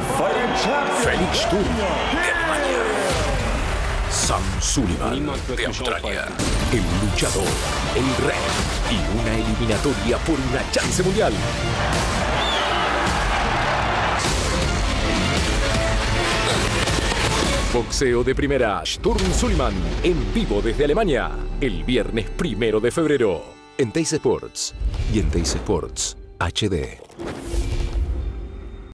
Félix Sturm de Alemania. Sam Sullivan de Australia. El luchador, el rey y una eliminatoria por una chance mundial. Boxeo de primera, Sturm Sullivan, en vivo desde Alemania, el viernes primero de febrero, en Teis Sports y en Teis Sports HD.